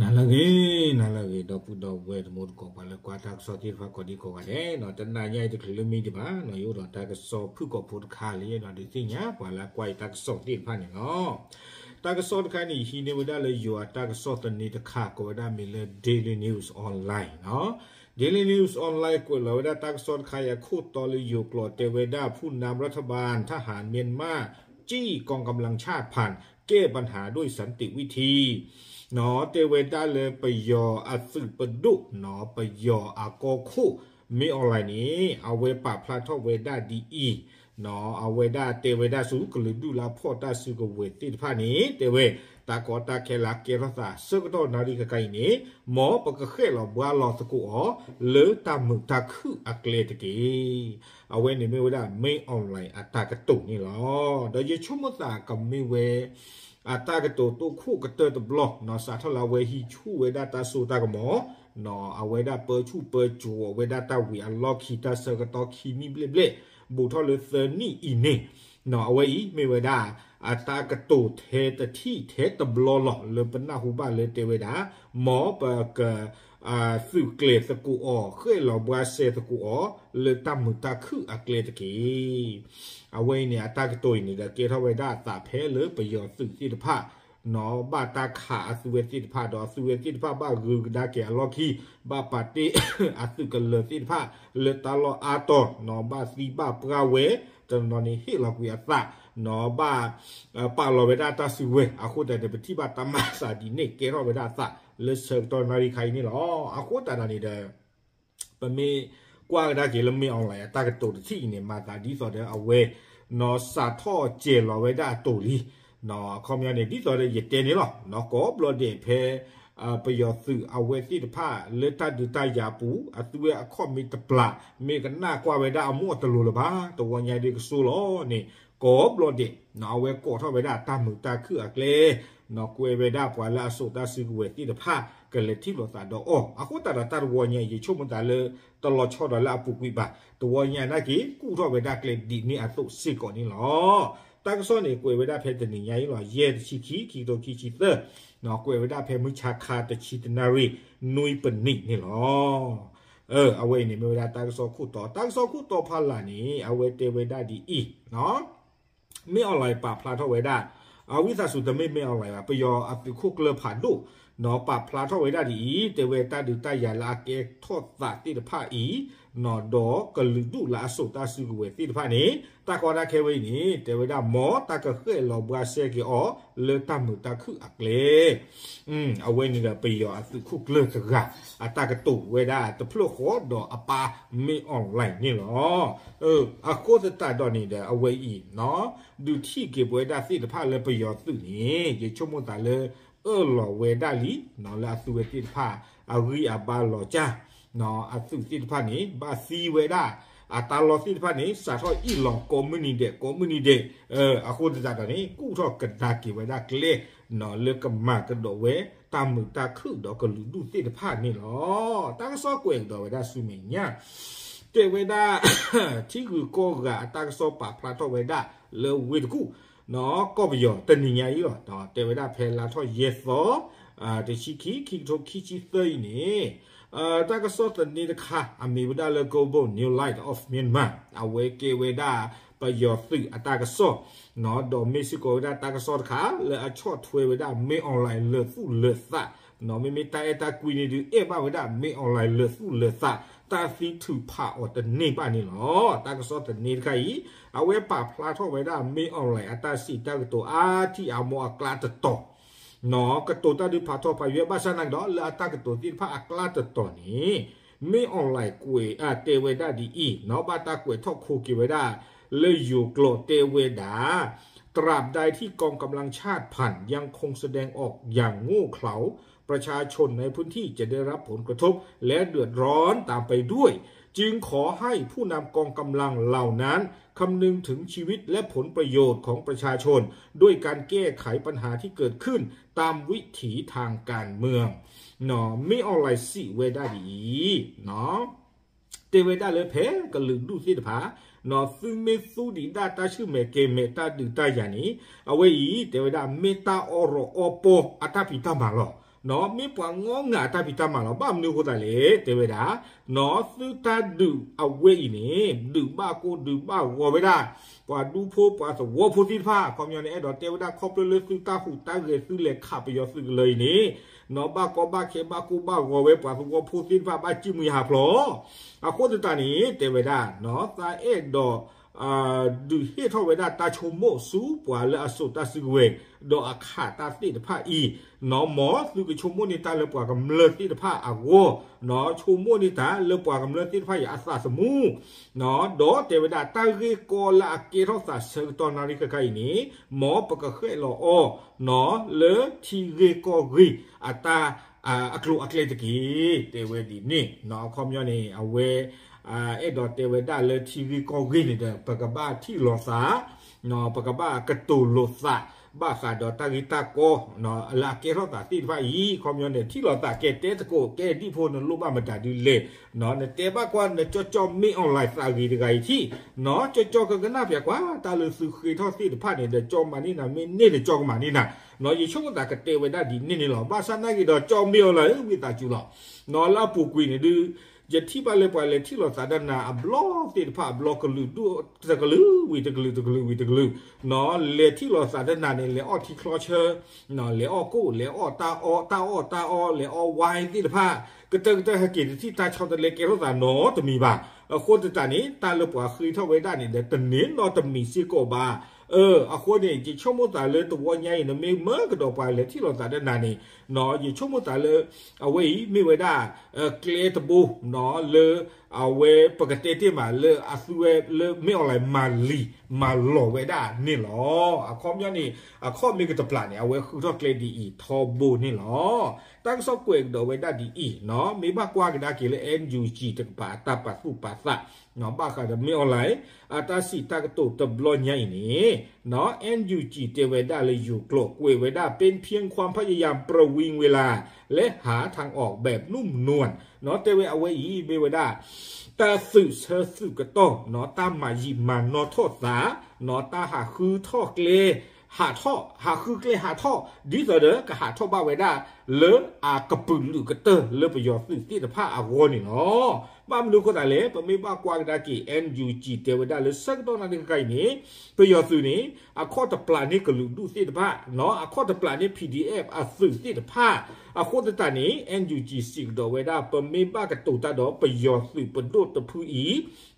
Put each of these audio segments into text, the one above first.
နာလကေနာလကေတော့ပူတော့ဝဲတမို့ကောပါလေကွာတာစောတိဖာကိုဒီကိုကလည်းနော်တနာညိုက်တကလမီဒီပါနော်ယောတော့တာကစောဖုကောဖုခါလေးနော်ဒီသိညာပါလာကွာတာကစောတိဖာနေနော်တာကစောတခိုင်းနီဟီနေဝဒလေယောတာကစောတနေတခါကိုဒါမီလေ daily news online နော် Daily News Online ကိုလောဒตักซอนขายคูตอลิอยู่กลอเตเวดาผู้นำรัฐบาลทหารเมียนมาจี้กองกำลังชาติผ่านแก้ปัญหาด้วยสันติวิธี နော်တေဝတာလေပယောအသုပဒုနော်ပယောအကောခုမေအွန်လိုင်းနီအဝေပပလာထောဝေဒဒီအီနော်အဝေဒတေဝဒစုကလူဒူလာဖောတာစုကဝေတိတဖာနီတေဝတာကောတာခဲလာကေရသာစကတော့နာရီကကိုင်နီမောပကခဲလောဘွာလောစကူအောလေတာမုတာခုအကလေတကေအဝေနေမေဝဒမေအွန်လိုင်းအတာကတုန်နီလောဒေချုမတာကမေဝဲ อนาริกไกนี้หมอปกเคลอบัวลอสกุอเลตามึกตาคืออักเลตกีเอาเวนี่ไม่เวดาไม่ออนไลน์อัตากตุนี่หรอเดี๋ยวชุมตากับไม่เว a ta ke to to khu ke te to block no sa tho la we hi chu we da ta su ta ko mo no a we da per chu per chu we da ta we unlock hi ta sa ke to khi mi ble ble bu tho le se ni i ne no a we i me we da a ta ke to the ta thi the ta blo lo le pa na hu ba le te we da mo pa ke အာစုကလေစကူအောခဲလောဘွားဆေစကူအောလေတမ်မတာခုအကလေတကီအဝိနေအတကတိုင်နေတဲ့ကေထဝေဒတာဖဲလေပယောစုစီတဖနော်ဘာတာခါအစုဝေစီတဖတော့စုဝေစီတဖဘာဂူဒါကေအလော်ခီဘာပါတီအစုကလေစီတဖလေတလောအာတောနော်ဘာစီဘာပရာဝေတနော်နီဟီလောက်ဝီအသနော်ဘာပါလောဝေဒတာစုဝေအခုတဲ့ပတိဘာတမစာဒီနေကေရောဝေဒတာ လေဆပ်တော်နာရီခိုင်နေလောအခုတာနာနေတဲ့ပမေกว่าได้เกลมีออนไลน์ตากตัวที่เนี่ยมาตาดีสอดเอาเวนอสาท่อเจลไว้ได้ตัวลีนอคอมยาเนี่ยดีสอดเยเตนี่หรอนอก็บลอเดเพအပယောစုအဝဲတိတဖလက်တဒတယာပူအသွေအခေါမီတပလာမေကနာကွာဝဲဒါအမောတလူလပါတဝညာဒီကဆူလောနေကောဘလဒနော်ဝဲကောထဝဲဒါတမှုတာခုအကလေ နော်ကွေဝဲဒါပွာလာဆုတာစီကွေတိတဖကလေတိလောတာတော့အော်အခုတရတရဝညာရေချုံမတလေတလောချောဒလာပုကွိပါတဝညာနာကီကုထဝဲဒါကလေဒီနီအတုစစ်ကောနီလောတာကစောနေကွေဝဲဒါဖဲတနေညာရီလောရဲချီခီခီတိုခီချီသနော်ကွေဝဲဒါဖဲမှုချခါတချီတနာရီနွိပနိနီလောเออเอาไว้นี่เมื่อเวลาตากซอคู่ต่อตากซอคู่ต่อพาลานี่เอาไว้เตเวดาดีอีเนาะไม่ออนไลน์ปะพลาทไว้ได้อาวิสาสุดไม่ไม่ออนไลน์ปะยออปิคุกเลผ่านดูเนาะปะพลาทไว้ได้ดีเตเวตาดูตา အဝိသစုတမိမေအောင်လိုက်ပါပယောအပခုကလဖာဒုနော်ပပလာထောဝေဒာဒီတေဝေတာဒုတယလာကေထောတာတိတဖာဤ าเคไว้นี่เตเวดาหมอตากะเคยลอบราเซเกอเลตามุตาคืออักเลอืมเอาไว้นี่ก็ไปยออสุคุกเลกะกะอะตากะตุเวดาตะพลโคดออปาไม่ออนไลน์นี่หรอเอออะโคตตาดอนี่เดเอาไว้อีเนาะดูที่เก็บไว้ได้สิตผ้าเลยไปยอสุนี่เยช နော်အစုစစ်ဖာနေဘာစီဝေဒာအတာလောစစ်ဖာနေစာထောဤလောကွန်မြူနတီကွန်မြူနတီအဲအခုတကြတာနေကုထောကဒါကေဝေဒာကလေနော်လေကမကဒဝေတာမတာခုတော့ကလူဒုစစ်ဖာနေလောတန်းစောကွင်တော့ဝေဒာစုမညာတေဝေဒာတီကူကောကအတာစောပါဖလာတော့ဝေဒာလေဝေဒကူနော်ကော့ဗီယောတဏိညာကြီးရောတော့တေဝေဒဖဲလာထောယေသောအာတရှိခိခိထိုခိချီသိနေ 呃，大家说的你的卡，阿米不达了，Go Bo New Light of Myanmar，阿维给维达不要对，阿大家说，那到墨西哥达大家说的卡，了阿错推维达没 online 了，不了啥，那咪咪带带贵呢就一把维达没 online 了，不了啥。တာစီတူပါအော်တနေပါနေလောတာကစောတနေခိုင်အဝဲပါဖလာထောဝဲတာမေအွန်လိုင်းအတာစီတက်တော့အာတီအမောအကလာတတော် nó cái tổ ta đi phá thọ phải việc ba sa năng đó là ta cái tổ tiên phá ác la tật tổ ní mấy ông lại quỷ à tê về đã đi ý nó ba ta quỷ thọ khu kỳ về đã เลยอยู่โกรธเตเวดา ตราบใดที่กองกำลังชาติผ่านยังคงแสดงออกอย่างงูเขลาประชาชนในพื้นที่จะได้รับผลกระทบและเดือดร้อนตามไปด้วย จึงขอให้ผู้นำกองกำลังเหล่านั้นคำนึงถึงชีวิตและผลประโยชน์ของประชาชน ด้วยการแก้ไขปัญหาที่เกิดขึ้นตามวิถีทางการเมืองเนาะไม่เอาอะไรสิเวด้าดีเนาะเตเวได้าเลยเพกันลืมดูสิผาเนาะซึ่งเมสูดีดาตาชื่อเมเกเมตาดึตาอย่างนี้เอาไว้อีเตเวได้าเมตาอโรโอโปอัตาพิตามาหรอก နော်မေပွားငေါငါတာပိတမလောဘာမနုကိုတလေတေဝဒါနော်သုတဒုအဝေဤနေဒုဘကိုဒုဘဝဝေဒါပွာဒုဖိုးပွာသဝဖိုတိဖာကွန်မြူနီအဲ့တော့တေဝဒါခေါပလလသုတဟုတာရေသုလေခပယောသုလေနေနော်ဘာကောဘာခေဘာကူဘာဝဝေပွာသဝဖိုတိဖာဘာချိမူဟာဖလောအခုတတနီတေဝဒါနော်သာအဲ့တော့ အာဒူဟေထောဝေဒတာချုံမို့စူပွာလအဆုတစကွေဒေါ်အခါတာတိတဖာအီနော်မောသူကချုံမို့နေတာလပွာကမလတိတဖာအဝေါနော်ချုံမို့နေတာလပွာကမလတိတဖာရအသစမူနော်ဒေါ်တေဝဒတာရီကောလာကေရောသဆတော်နာရိကကိုင်နီမောပကခဲလောအောနော်လေတီရီကောဂီအတာအကလုအကလေတကီတေဝဒီနီနော်ခေါမျောနေအဝဲ အာအဲ့တော့တေဝဒလေ TV ကောဂိနေတဲ့ပကဘာတီလောစာနော်ပကဘာကတူလောစာဘာခါတော့တာဂီတာကိုနော်အလာကေရောတာတိဖာဤကွန်မြူနတီလောတာကေတဲတကိုကေဒီဖိုနလိုဘာမတာဒီလေနော်နေတေဘကွာနေချောချောမီအွန်လိုင်းစာဂီတကီတီနော်ချောချောကကနာပြကွာတာလူစုခေထောတိဖာနေတဲ့ကြောမနီနာမင်းနေတဲ့ကြောကမနီနာနော်ရေချုံတာကတေဝဒဒီနင်းနေလောဘာစနာကီတော့ကြောမီော်လာဝိတာကျူလောနော်လာပူကွေနေဒီ ยะที่ไปเลยไปเลยที่เราสาดนาบล็อกติดผ้าบล็อกกลือดูตะกลือวีตะกลือตะกลือวีตะกลือเนาะเลยที่เราสาดนาเนี่ยเลยออที่คลอเชอร์เนาะเลยออกู้เลยออตาออตาออตาออเลยออวายติดผ้าก็เติร์กเติร์กกินที่ตาชาวตะเลเกลสาเนาะจะมีบ้างคนตะนี้ตาเลปว่าคือเท่าไว้ได้เนี่ยแต่เน้นเนาะจะมีซิโกบ้า เกวกดอเวดาดีอีเนาะมีบากว่ากันดาเกเล NUG ตะปาตาปะสุปาสะเนาะบาคาดมีออนไลน์อาตาสิตากโตตบลอใหญ่นี่เนาะ NUG เตเวดาเลยอ tăng so quyền đối với đa đi ý nó mấy ba qua cái đa kia là em dù chỉ được bà ta bà phụ bà ta nó ba khả năng mèo lại à ta xì ta cái tổ tập lo nhảy nè nó em dù chỉ tiêu với đa là dù clộ quê với đa bên phiên khoan phát yàm ประวิงเวลา และหาทางออกแบบนุ่มนวลเนาะเตวเอาไว้อีเบวดาแต่สื่อเชอสื่อกระต้องเนาะตามมายิมมาเนาะโทษสาเนาะตาหาคือทอกเล ဟာထော့ဟာခုကလေဟာထော့ဒီဆိုတဲ့ကဟာထော့ဘဝဲဒါလေအာကပုလူကတလေပယောသိတိတဖာအဝေါ်နေနော်မမလူကိုတလေပမေဘကွာဒါကီ NUG တေဝဒါလေစက်တော့နာဒီကိုင်နေပယောသူနေအခေါ်တပလာနေကလူဒုသိတဖာနော်အခေါ်တပလာနေ PDF အသုသိတဖာအခေါ်တတနေ NUG စီတော့ဝဲဒါပမေဘကတူတာတော့ပယောသူပဒုတ်တဖူဤ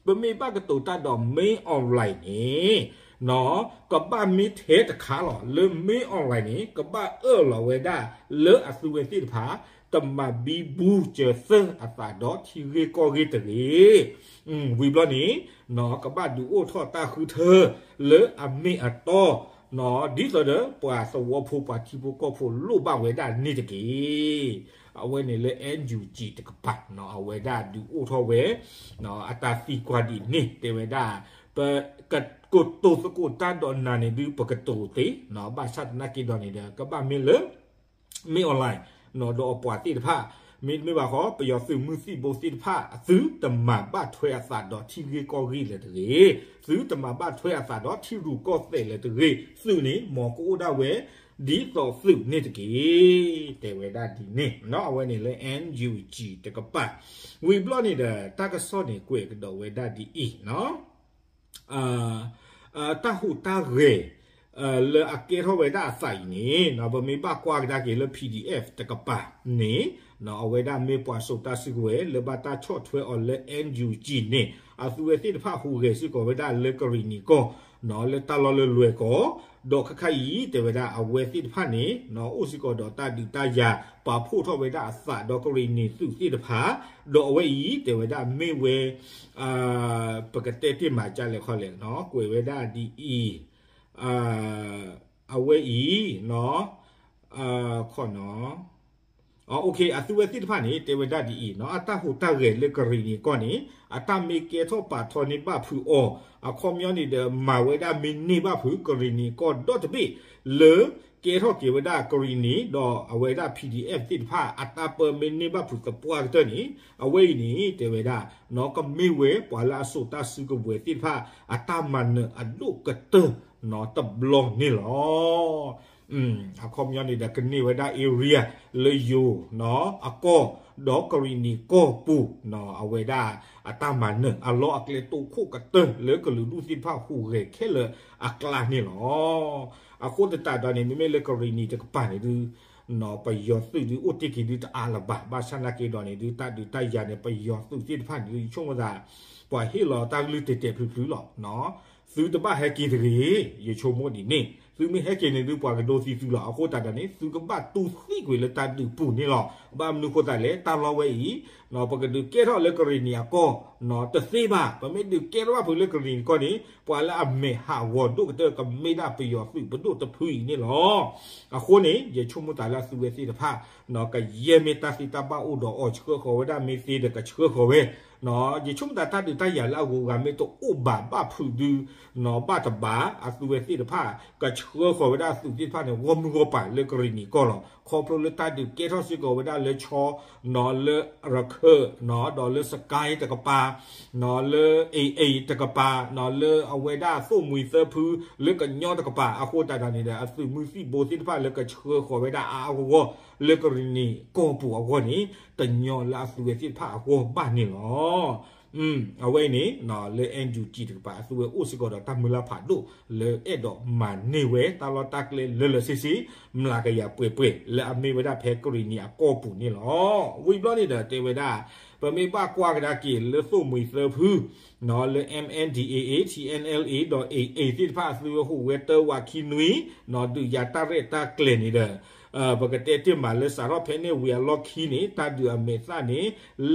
ပမေဘကတူတာတော့ main online နေ နော်ကပမီเทตขาหรอเลมีออนไลน์นี่กบะเออหรอเวดาเลอสุเวติผาตมมาบีบูเจอเซอตาดอทีเรกอเรตรีอืมวีบลอนี่နော်ကပတ်ဒူအိုထောတာခုเธอเลอမေအတော်နော်ဒီဆိုတဲ့ပွာစဝဖို့ပါတီဖို့ကောဖို့လူပဝေဒနေတကေအဝဲနေလေ NUG တကပတ်နော်အဝဲဒါဒူအိုထောဝဲနော်အတာစီကွာဒီနေတေဝဲဒါပကတ် ကိုတိုစကိုတန်ဒွန်နာနေဒီပကတိုတေနော်ဘာရှတ်နာကီဒွန်နေတယ်ကဘာမီလေမီအွန်လိုင်းနော်တော့ပွားတိတဖာမင်းမဘာဟောပယောစုမှုစီဘိုစီတဖာအသူတမဘတ်ထွဲအစာတော့တီရီကောဂီလေတေသူတမဘတ်ထွဲအစာတော့တီရူကောသေလေတေစုနေမောကိုဒါဝဲဒီတော့စုနေတကေတေဝဲဒါဒီနေနော်အဝဲနေလေ NUG တကပတ်ဝီဘလော့နေတဲ့တကဆော့နေကွေကတော့ဝဲဒါဒီအီနော်အာ အာတာဟုတာရေအာလေအကေရောဝေဒါဆိုင်နေနော်ဗမေပါကွာဒါကေလေ PDF တကပါနေနော်အဝေဒါမေပွားစုတာစီ ကွေလေဘာတာချော့ထွဲအော်လေ NUG နေအသူဝေတိတဖာဟူရေစီကိုဝေဒါလေကရီနီကိုနော်လေတလောလေလွေကိုဒေါခခိုင်တေဝဒအဝဲတိတဖာနေနော်ဥစီကိုဒေါတာဒီတာယာပါဖို့ထောဝေဒအစဒေါကရီနီစုတိတဖာဒေါအဝဲဤတေဝဒမေဝဲအာပကတဲ့တိမှာကြလေခေါ်လေနော်ကိုဝေဒဒီဤအာအဝဲဤနော်အာခေါ်နော်อ๋อ โอเคอะตุเวติพานี่เตวดาดีอีเนาะอะตาหูตาเรเลกรีนี่ก่อนนี่อะตาเมเกทอปาทอนี่บะผูออะคอมยอนี่เดมาเวดามินี่บะผูกรีนี่ก็ดอตบิเลเกทอเกวดากรีนี่ดออเวดา PDF ติพาอะตาเปอร์มินี่บะผูกะปัวตนี่อเวนี่เตวดาเนาะก็มีเวปวลาสุตาซึกเวติพาอะตามันอะลุกะเตเนาะตบลอ งนี่หรอ อืมအခေါမျောနေတာကနေဝဒ area လေယိုနော်အကောဒေါကရီနီကိုပူနော်အဝေဒအတမနအလောအကလေတုခုကတလေကလူဒုစီဖာခုရေခဲလအကလာနေလောအခုတတတနေမမေလေကရီနီတကပနေသူနော်ပယောစုဒီဥတိကိဒီတအာလဘဘာဆနာကေဒေါ်နေဒီတဒီတိုင်ရနေပယောစုစီဖာဒီချုံမသာပွာဟီလောတာလူတေတေဖလူဖလူလောနော်သူတပဟဲကီတရီရေချုံမို့ဒီနေ သူမဟဲကင်းနေသူပွားကဒိုစီသူလာအခုတာတနေသူကပတ်သူစီကွေလတာတူပူနေလောဘာမနုခိုတာလေတာလောဝဲဤနော်ပကဒုကေရောလေကရီနီယာကောနော်တသိပါပမေဒုကေရောဖူလေကရီနီကောနေပွာလာအမေဟာဝဒုကတကမေဒါပယောဖီဘဒုတဖူနေလောအခုနေရေချုံမတာလာစုဝဲစီတဖာနော်ကယေမေတာစီတာပါဥဒောအောချခောခောဝဒါမေစီဒကချခောခောဝဲ နော်ရေချုံတာတာတူတရလာကိုကမေတော့ဥဘာဘဖူဒူနော်ပါတဘာအစုဝဲစီတဖာကချခောခောဝဒါစုစီဖာနေဝမငောပါလေကရီနီကောလော ခေါပလိုလတာတူကေထောစီကောဝဒါလေချောနော်လေရခေနော်ဒေါ်လေစကိုင်းတကပါနော်လေအေအေတကပါနော်လေအဝေဒါစုမွေသဖူလေကညောတကပါအခုတာတာနေတဲ့အစုမွေစီဘိုစီတဖာလေကချခောခောဝဒါအာဝလေကရီနီကောပူအဝနီတညောလာစုဝဲစီဖာအဝဘာနေလော อืมအဝဲနေနော်လေအန်ဂျူကြည့်တပါသူဝဲဥစကောတော့တမလာဖာဒိုလေအဲ့တော့မနေဝဲတလောတက်လေလေလေစီစီမလာကရပွေပွေလေအမေဝဒဖဲကရီနီအကောပူနေလောဝီဘလောနေတဲ့တေဝဒပမေပကွာကဒါကီလေဆိုမွေသဖူနော်လေ mndaatnla.aa တိဖာသူဝဟူဝဲတဝါခီနွီနော်ဒူယာတရက်တာကလနေတဲ့အာ ဘကတဲ့တိမလဲစာတော့ဖဲနေဝီလော့ခီနေတာဒူအမေသနေ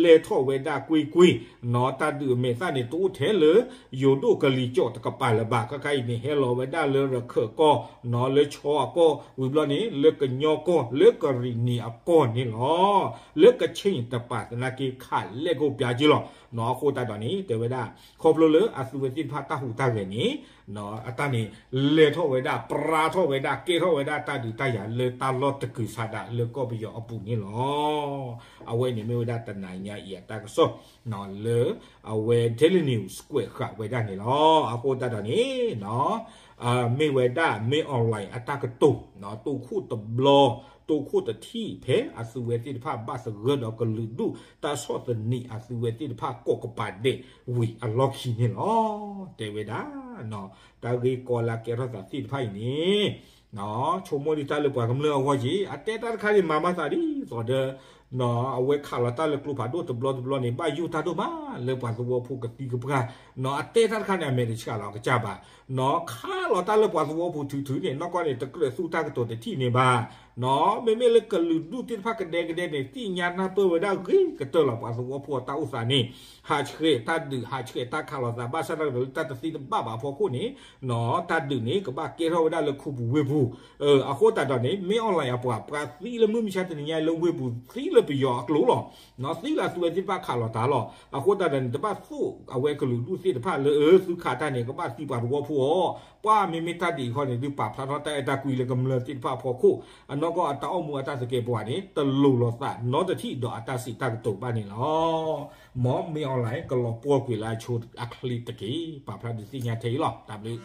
လေထော့ဝဲတာကွီကွီနော်တာဒူအမေသနေတူထဲလေယိုဒိုကလီကြော့တကပါလဘာကခိုင်နေဟဲလောဝဲတာလေရခကောနော်လေချောကောဝီဘလနေလေကညောကောလေကရီနီအကောနေလောလေကချင်းတပါတနာကေခါလေကိုပြကြည့်လောနော်ခိုတာတော်နေတေဝဒခေါပလိုလေအစုဝတိဖာတာဟူတာကနေ no atani le tho we da pra tho we da ke tho we da ta du ta ya le ta lo te ku sa da le ko bi yo apu ni lo awe ni me we da ta na nya ya ta so no le awe daily news square kha we da ni lo a ko ta da ni no a me we da me online attack tu no tu khu to blo တူခုတတိဖေအစုဝဲတိတဖဘတ်စရဒကလူဒူတာဆော့တနီအစုဝဲတိတဖကောကပါဒေဝီအလော့ခီနေလောတေဝဒါနော်တာဂီကောလာကေရတာတိတဖိုင်နေ နော်ချုံမဒီတာလေပွားကမလောဝကြီးအတဲတာခါဒီမာမသာဒီဆိုတဲ့နော်အဝဲခါလာတာလေကလူဖာဒိုတဘလတဘလနေပါယူတာတို့ပါလေပွားကဘောဖုကတိကပကနော်အတဲတာခါနေအမေရိကလောကကြပါနော်ခါလာတာလေပွားကဘောဖုထူထူနေနော်ကနေတကရစူတာကတော့တတိနေပါ နော်မေမေလကလူဒူတင်ဖကဒေကဒေနေတီညာနာပဝဒါဂိကတလပါစဝပေါ်တာဥစာနေဟာချေတတ်ဒူဟာချေတခါလောဇာဘာစရဒူတတ်စီဘဘာဖို့ကိုနေနော်တတ်ဒူနေကဘကေရောဒါလခုဘူးဝေဘူးအခေါ်တတ်တော့နေမင်းအွန်လိုင်းအပွားပရာသီလမှုမချတဲ့ညာလုံးဝေဘူးသီလပီယောကလိုလောနော်သီလသူဝေတိပခါလောဒါလောအခေါ်တတ်တဲ့တပတ်ဖို့အဝဲကလူဒူစီတဖလေသုခတာနေကဘစီပါဘောဖို့ပွာမေမေတတ်ဒီခေါ်နေဒီပါဖလာတော့တဲ့တကူလေကမလတိဖဖို့ကိုအနောก็အတောအမှုအတစကေပွားနေတလူလောသနောတတိတော့အတစီတကတုပါနေလောမောမေအွန်လိုင်းကလောပေါ်ကွေလာချိုအခလီတကေပါဖလာဒီစီညာတေလော W